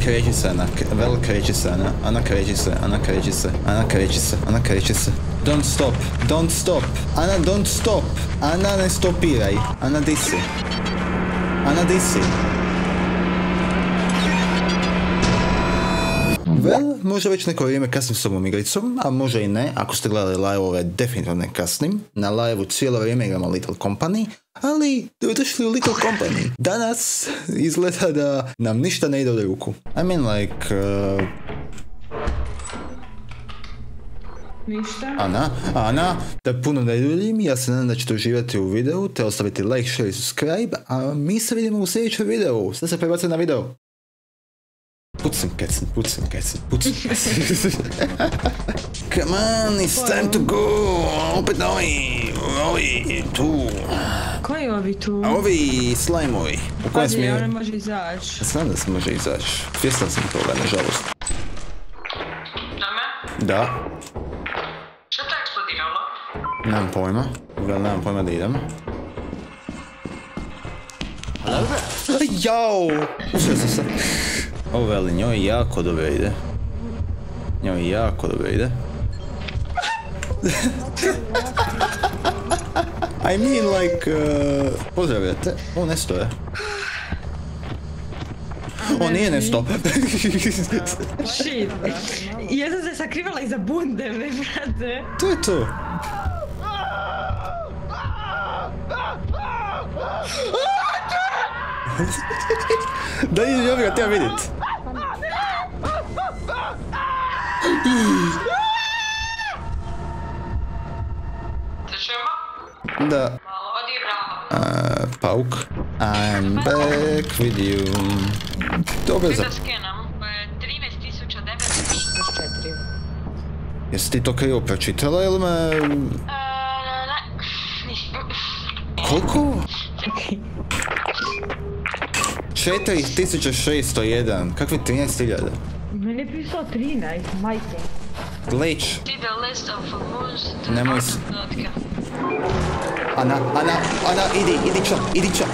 kreći se, Ana, vel kreći se, Ana, Ana se, Ana kreći se, Ana kreći se, Ana kreći se. Don't stop, don't stop, Ana don't stop, Ana ne stopiraj, Ana di si? Ana di si? Vel, može već neko vrijeme kasnim s ovom igricom, a može i ne, ako ste gledali live-ove, definitivno ne kasnim. Na live-u cijelo vrijeme igramo Little Company, ali došli u Little Company. Danas izgleda da nam ništa ne ide u ruku. I mean like, uh, Ništa. Ana, Ana, da puno ne duljim, ja se nadam da ćete uživati u videu, te ostaviti like, share i subscribe, a mi se vidimo u sljedećem videu. Sad se prebacuje na video. Pucim kecen, pucim kecen, pucim kecen. Come on, it's time to go! Opet ovi, ovi, tu. Koji ovi tu? A ovi slajmovi. U kojem Pazi, ona smjeru? može izaći. Znam da se može izaći. Svjestan sam toga, nažalost. Dame, Da, što to eksplodiralo? nemam pojma. Vel, nemam pojma da idem. Jao! Usio sam se. Ovo veli, njoj jako dobro ide. Njoj jako dobro ide. I mean like... Uh, pozdravljate. O, ne stoje. O, nije nesto. Shit. Ja sam se sakrivala iza bunde, ne brate. to je to. Da i ja bih ga vidit. Se čujemo? Da. Uh, pauk. I'm back with you. Dobro za... Da skenam, 13.964. Jesi ti to krivo pročitala ili me... E, Koliko? 4601. Kakvi 13.000? Meni je pisao 13, majke. Glitch. See the list of moons to Nemoj the s- dodatke. Ana, Ana, Ana, idi, idi ča, idi ča.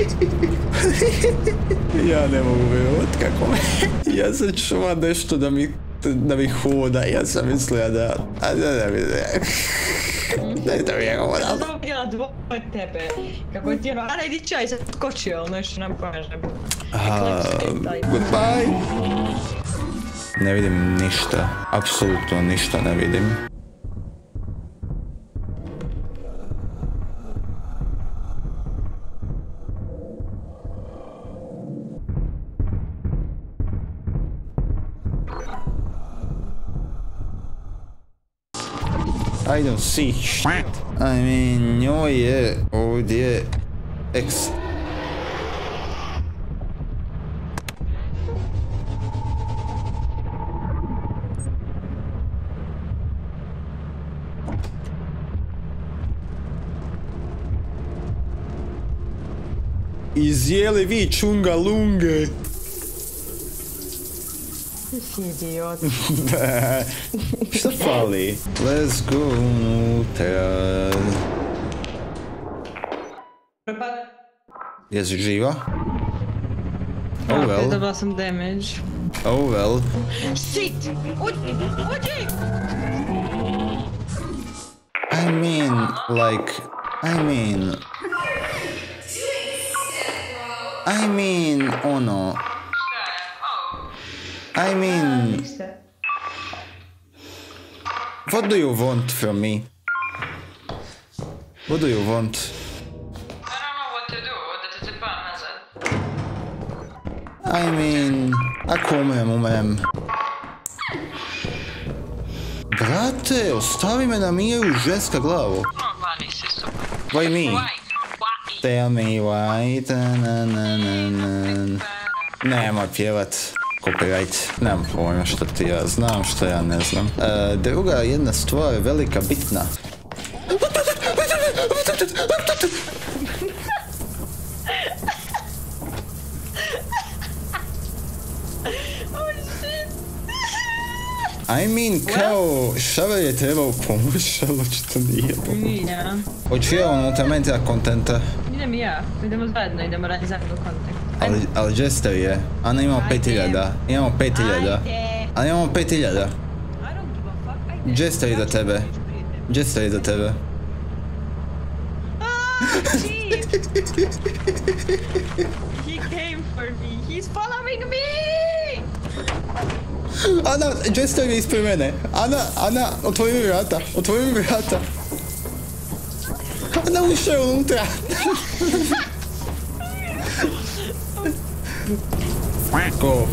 ja ne mogu vjerovat kako me... ja sam čuva nešto da mi, da mi hoda, ja sam mislila da... A da, da, ne... Daj da mi je hoda. Ja sam bila dvoje tebe. Kako ti ono, ana idi čaj, sad skočio, ono nešto nam pomaže. Goodbye. Ne vidim ništa, apsolutno ništa ne vidim. I don't see shit. I mean, njoj je ovdje X Izjeli vi čunga lunge. Ti si idiot. Šta fali? Let's go unutra. Jesi živa? Oh Ok, well, dobila sam damage. oh well. Shit! Uđi! Uđi! I mean, like, I mean... I mean, oh ono... I mean, what do you want from me? What do you want? I don't know what to do, da te cepam nazad. I mean, ako umrem, umrem. Brate, ostavi me na miru, ženska glavo. Si super. Why me? Why? Why? Tell me why, ta na na na na. Nemoj pjevat. Copyright. Nemam pojma što ti ja znam, što ja ne znam. E, druga jedna stvar, velika, bitna. I mean, kao, Šaver je trebao pomoć, ali očito nije pomoć. Ja. Hoću ja unutra, meni treba kontenta. Idem i ja. Idemo zajedno, idemo raditi zajedno kontakt. Ali, ali Jester je. Ana imamo Ajde. 5000. Imamo 5000. Ajde. Ali imamo 5000. I don't give a fuck. Ajde. Jester je za tebe. Jester je za tebe. He came for me. He's following me. Ana, Jester je ispred mene. Ana, Ana, otvori mi vrata. Otvori mi vrata. Ana ušao unutra. Go.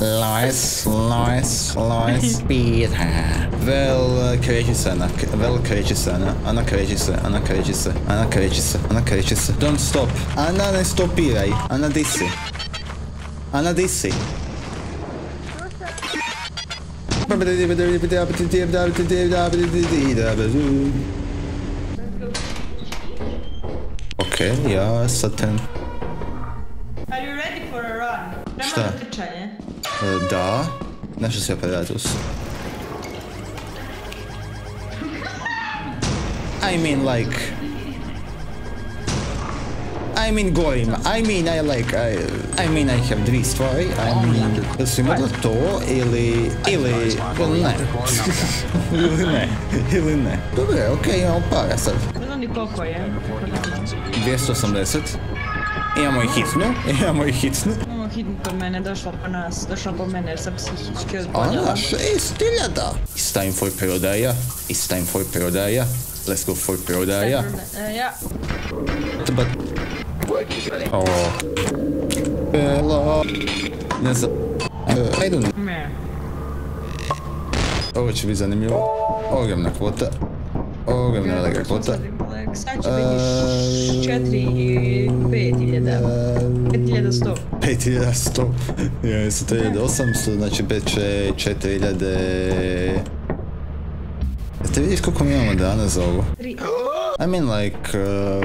Lois, Lois, Lois, Peter. Vel kreći se, Ana, vel kreći se, Ana, Ana kreći se, Ana kreći se, Ana kreći se, Ana kreći se. Don't stop. Ana ne stopiraj. Ana di si? Ana di si? Okej, ja sad ten... Are you ready for a run? Prema Šta? trčanje. E, Da, nešto se aparatus. I mean like... I mean gorim, I mean I like, I, I mean I have dvije stvari, I mean, jel si mogla to ili, ili, ili ne, ili ne, ili ne. Dobro, okej, imamo para sad. Koliko je. 280. Imamo i hitnu, imamo i hitnu. Imamo hitnu kod mene, došla po nas, došla po mene jer sam psihički Ana, odboljela. šest hiljada. It's time for prodaja. It's time for prodaja. Let's go for prodaja. Ja. But... O. Hello. Ne znam. E, I don't know. Ne. Ovo će biti zanimljivo. Ogromna kvota. Ogromna velika kvota. Će biti četiri i pet hiljada. Pet hiljada sto. 5100. Jesu 3800, znači već će 4000... Jeste vidiš koliko mi imamo dana za ovo? I mean like... Uh,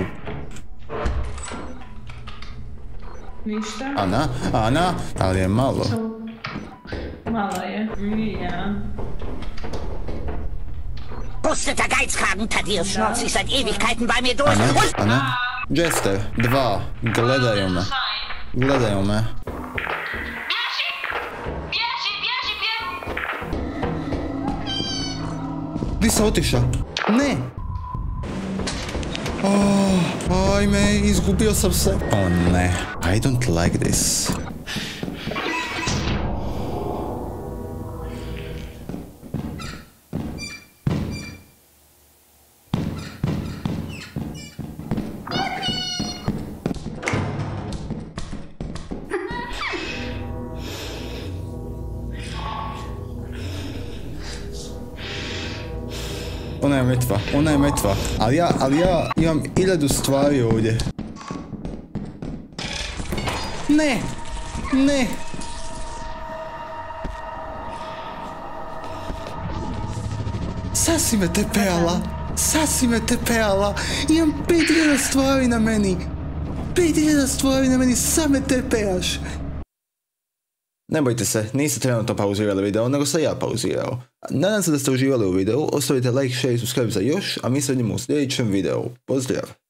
Ništa. Ana, Ana, ali je malo. Malo je. Ja. Busteter Geizkragen, Thaddeus schnauzt sich seit Ewigkeiten bei mir durch. Ana, Und Ana. Jester, dva, gledaju me. Gledaju me. Bježi! Bježi, bježi, bježi! Di se otiša? Ne! Oh, ajme, izgubio sam se. Oh ne, I don't like this. Mrtva, ona je mrtva. Ali ja, ali ja imam iljadu stvari ovdje. Ne! Ne! Sad si me tepejala! Sad si me! Imam pet hiljada stvari na meni! Pet hiljada stvari na meni, sad me tepejaš! Ne bojte se, niste trenutno pauzirali video, nego sam ja pauzirao. Nadam se da ste uživali u videu, ostavite like, share i subscribe za još, a mi se vidimo u sljedećem videu. Pozdrav!